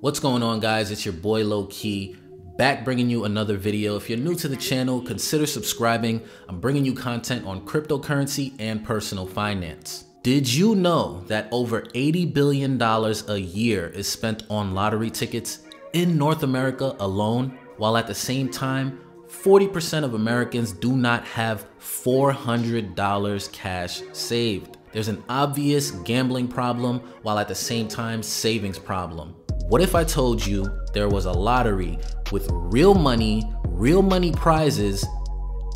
What's going on guys? It's your boy Lo Key back bringing you another video. If you're new to the channel, consider subscribing. I'm bringing you content on cryptocurrency and personal finance. Did you know that over $80 billion a year is spent on lottery tickets in North America alone? While at the same time, 40% of Americans do not have $400 cash saved. There's an obvious gambling problem while at the same time savings problem. What if I told you there was a lottery with real money, real money prizes,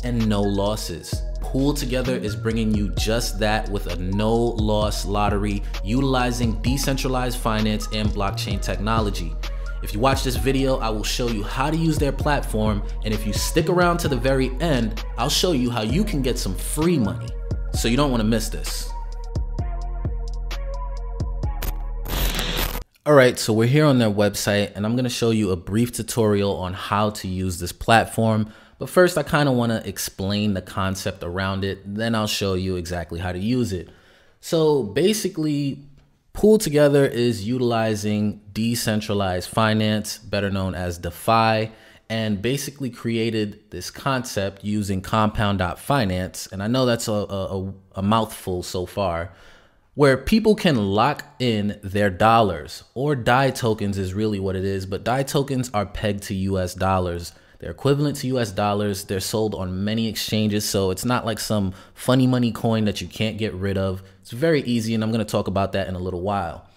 and no losses? Pool Together is bringing you just that with a no loss lottery utilizing decentralized finance and blockchain technology. If you watch this video, I will show you how to use their platform, and if you stick around to the very end, I'll show you how you can get some free money. So you don't want to miss this. All right, so we're here on their website and I'm gonna show you a brief tutorial on how to use this platform. But first, I kind of wanna explain the concept around it, then I'll show you exactly how to use it. So basically, Pool Together is utilizing decentralized finance, better known as DeFi, and basically created this concept using compound.finance. And I know that's a, a, a mouthful so far, where people can lock in their dollars or DAI tokens is really what it is, but DAI tokens are pegged to US dollars. They're equivalent to US dollars. They're sold on many exchanges, so it's not like some funny money coin that you can't get rid of. It's very easy, and I'm going to talk about that in a little while.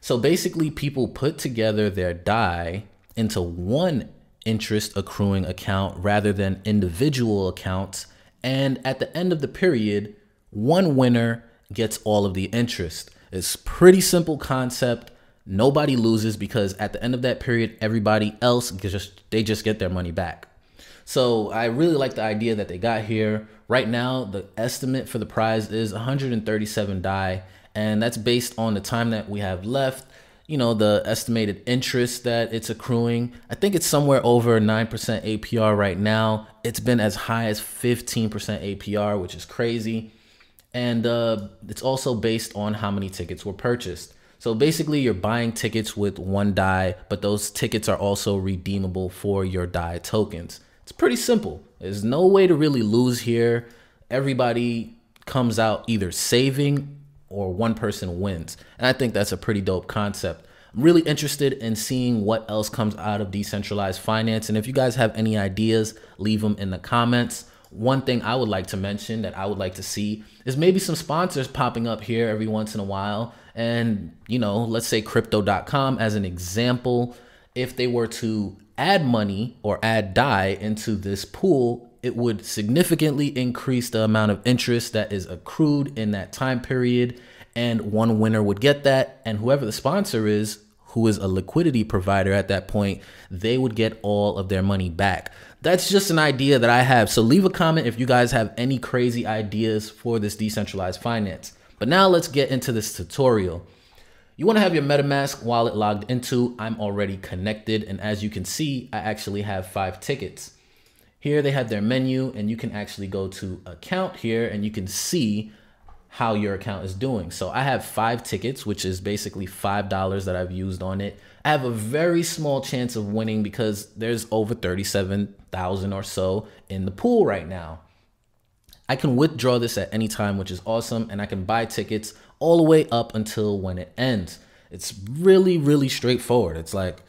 So basically, people put together their DAI into one interest accruing account rather than individual accounts. And at the end of the period, one winner gets all of the interest. It's pretty simple concept. Nobody loses because at the end of that period, everybody else just they just get their money back. So I really like the idea that they got here. Right now, the estimate for the prize is 137 DAI, and that's based on the time that we have left. You know, the estimated interest that it's accruing. I think it's somewhere over 9% APR right now. It's been as high as 15% APR, which is crazy and uh, it's also based on how many tickets were purchased. So basically, you're buying tickets with one DAI, but those tickets are also redeemable for your DAI tokens. It's pretty simple. There's no way to really lose here. Everybody comes out either saving or one person wins. And I think that's a pretty dope concept. I'm really interested in seeing what else comes out of decentralized finance. And if you guys have any ideas, leave them in the comments. One thing I would like to mention that I would like to see is maybe some sponsors popping up here every once in a while. And, you know, let's say crypto.com as an example, if they were to add money or add DAI into this pool, it would significantly increase the amount of interest that is accrued in that time period. And one winner would get that. And whoever the sponsor is, who is a liquidity provider at that point, they would get all of their money back. That's just an idea that I have. So leave a comment if you guys have any crazy ideas for this decentralized finance. But now let's get into this tutorial. You want to have your MetaMask wallet logged into. I'm already connected. And as you can see, I actually have five tickets. Here they have their menu and you can actually go to account here and you can see how your account is doing. So I have five tickets, which is basically $5 that I've used on it. I have a very small chance of winning because there's over 37,000 or so in the pool right now. I can withdraw this at any time, which is awesome. And I can buy tickets all the way up until when it ends. It's really, really straightforward. It's like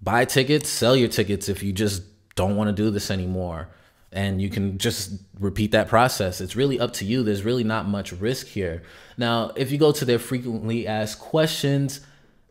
buy tickets, sell your tickets if you just don't want to do this anymore and you can just repeat that process. It's really up to you. There's really not much risk here. Now, if you go to their frequently asked questions,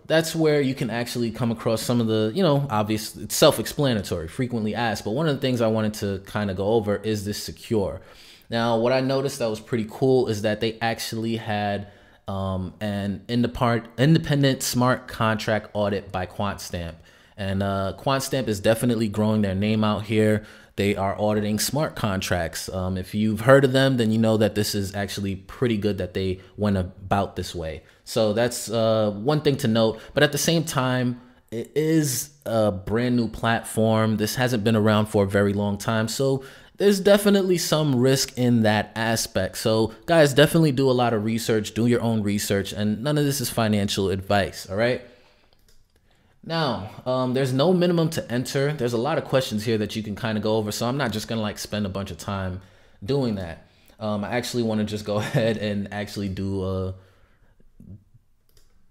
that's where you can actually come across some of the, you know, obvious, it's self explanatory, frequently asked. But one of the things I wanted to kind of go over is this secure. Now, what I noticed that was pretty cool is that they actually had um, an independent smart contract audit by QuantStamp. And uh, QuantStamp is definitely growing their name out here. They are auditing smart contracts. Um, if you've heard of them, then you know that this is actually pretty good that they went about this way. So that's uh, one thing to note. But at the same time, it is a brand new platform. This hasn't been around for a very long time. So there's definitely some risk in that aspect. So, guys, definitely do a lot of research, do your own research, and none of this is financial advice, all right? Now, um, there's no minimum to enter. There's a lot of questions here that you can kind of go over. So I'm not just gonna like spend a bunch of time doing that. Um, I actually want to just go ahead and actually do a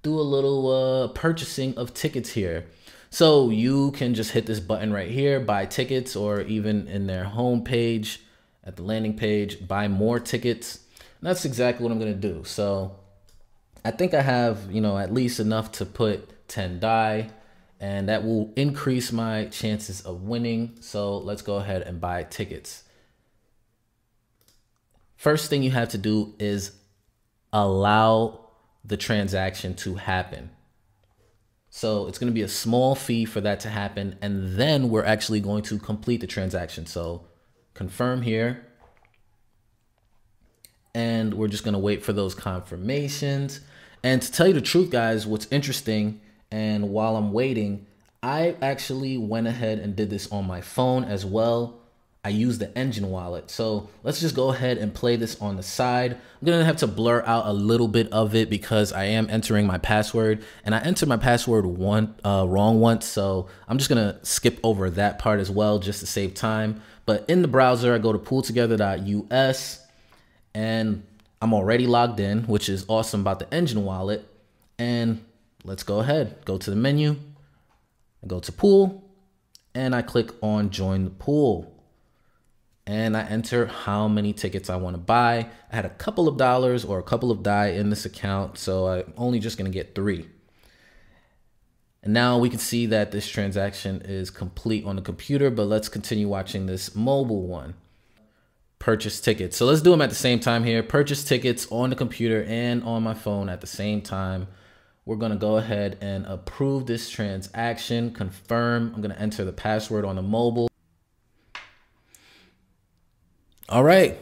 do a little uh, purchasing of tickets here. So you can just hit this button right here, buy tickets, or even in their homepage at the landing page, buy more tickets. And that's exactly what I'm gonna do. So I think I have, you know, at least enough to put 10 Dai and that will increase my chances of winning. So let's go ahead and buy tickets. First thing you have to do is allow the transaction to happen. So it's going to be a small fee for that to happen. And then we're actually going to complete the transaction. So confirm here. And we're just going to wait for those confirmations. And to tell you the truth, guys, what's interesting and while I'm waiting, I actually went ahead and did this on my phone as well. I used the Enjin wallet. So let's just go ahead and play this on the side. I'm gonna have to blur out a little bit of it because I am entering my password and I entered my password one uh, wrong once. So I'm just gonna skip over that part as well just to save time. But in the browser, I go to pooltogether.us and I'm already logged in, which is awesome about the Enjin wallet. And let's go ahead, go to the menu, I go to pool, and I click on join the pool. And I enter how many tickets I want to buy. I had a couple of dollars or a couple of DAI in this account, so I'm only just going to get three. And now we can see that this transaction is complete on the computer, but let's continue watching this mobile one. Purchase tickets. So let's do them at the same time here. Purchase tickets on the computer and on my phone at the same time we're going to go ahead and approve this transaction, confirm. I'm going to enter the password on the mobile. All right.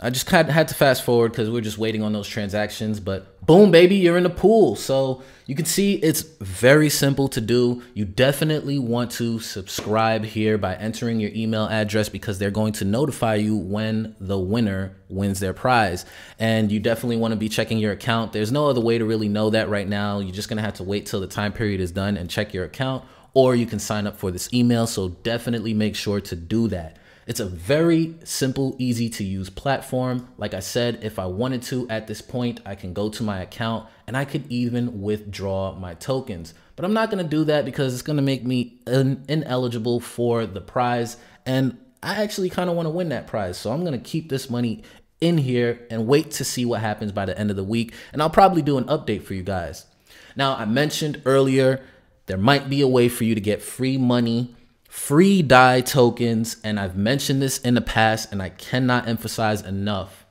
I just kind of had to fast forward because we're just waiting on those transactions, but boom, baby, you're in the pool. So you can see it's very simple to do. You definitely want to subscribe here by entering your email address because they're going to notify you when the winner wins their prize. And you definitely want to be checking your account. There's no other way to really know that right now. You're just going to have to wait till the time period is done and check your account, or you can sign up for this email. So definitely make sure to do that. It's a very simple, easy to use platform. Like I said, if I wanted to at this point, I can go to my account and I could even withdraw my tokens. But I'm not gonna do that because it's gonna make me in ineligible for the prize. And I actually kind of wanna win that prize. So I'm gonna keep this money in here and wait to see what happens by the end of the week. And I'll probably do an update for you guys. Now, I mentioned earlier, there might be a way for you to get free money free Dai tokens, and I've mentioned this in the past, and I cannot emphasize enough.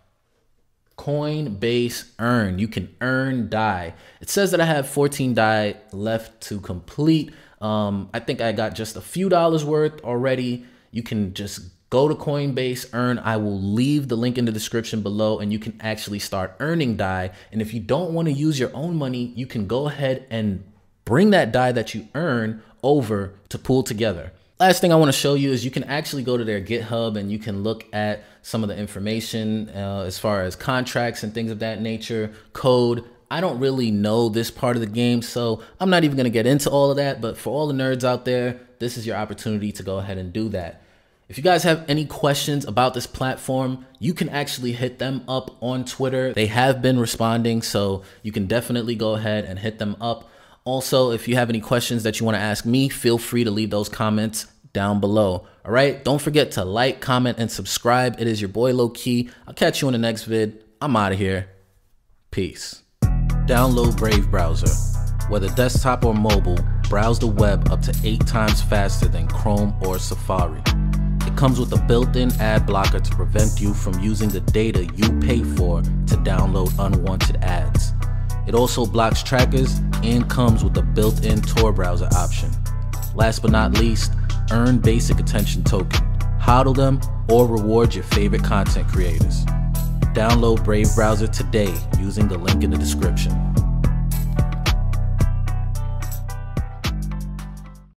Coinbase Earn. You can earn Dai. It says that I have 14 Dai left to complete. Um, I think I got just a few dollars worth already. You can just go to Coinbase Earn. I will leave the link in the description below and you can actually start earning Dai. And if you don't want to use your own money, you can go ahead and bring that Dai that you earn over to pool together. Last thing I want to show you is you can actually go to their GitHub and you can look at some of the information uh, as far as contracts and things of that nature, code. I don't really know this part of the game, so I'm not even going to get into all of that. But for all the nerds out there, this is your opportunity to go ahead and do that. If you guys have any questions about this platform, you can actually hit them up on Twitter. They have been responding, so you can definitely go ahead and hit them up. Also, if you have any questions that you want to ask me, feel free to leave those comments down below. All right. Don't forget to like, comment, and subscribe. It is your boy Lo Key. I'll catch you in the next vid. I'm out of here. Peace. Download Brave Browser. Whether desktop or mobile, browse the web up to eight times faster than Chrome or Safari. It comes with a built-in ad blocker to prevent you from using the data you pay for to download unwanted ads. It also blocks trackers and comes with a built-in Tor browser option. Last but not least, earn basic attention token, hodl them, or reward your favorite content creators. Download Brave Browser today using the link in the description.